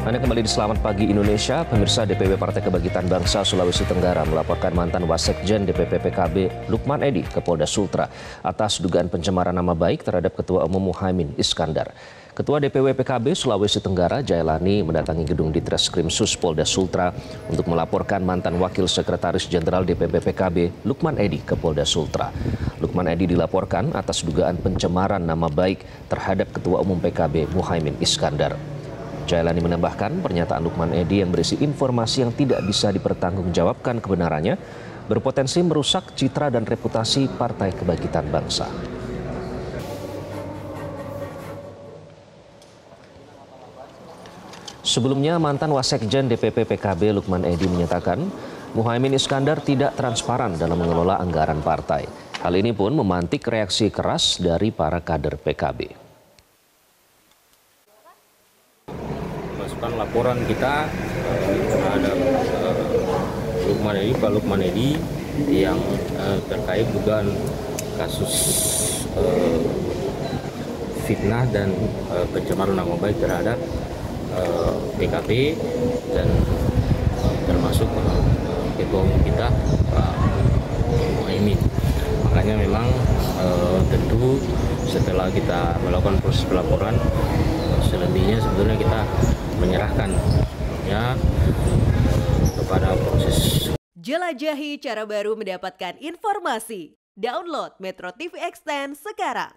Anda kembali di Selamat Pagi Indonesia. Pemirsa DPW Partai Kebangkitan Bangsa Sulawesi Tenggara melaporkan mantan Wasekjen DPP PKB Lukman Edi ke Polda Sultra atas dugaan pencemaran nama baik terhadap Ketua Umum Muhaimin Iskandar. Ketua DPW PKB Sulawesi Tenggara Jailani mendatangi gedung Ditreskrim Sus Polda Sultra untuk melaporkan mantan Wakil Sekretaris Jenderal DPP PKB Lukman Edi ke Polda Sultra. Lukman Edi dilaporkan atas dugaan pencemaran nama baik terhadap Ketua Umum PKB Muhaimin Iskandar. Jailani menambahkan pernyataan Lukman Edi yang berisi informasi yang tidak bisa dipertanggungjawabkan kebenarannya berpotensi merusak citra dan reputasi Partai Kebangkitan Bangsa. Sebelumnya mantan Wasekjen DPP PKB Lukman Edi menyatakan Muhaimin Iskandar tidak transparan dalam mengelola anggaran partai. Hal ini pun memantik reaksi keras dari para kader PKB. Masukan laporan kita terhadap eh, Lukman Edi, Pak Lukman Edi yang eh, terkait dugaan kasus eh, fitnah dan pencemaran nama baik terhadap PKB dan termasuk ketua umum kita Pak Muhaimin. Makanya memang tentu setelah kita melakukan proses pelaporan selebihnya menyerahkan ya kepada proses Jelajahi cara baru mendapatkan informasi. Download Metro TV Extend sekarang.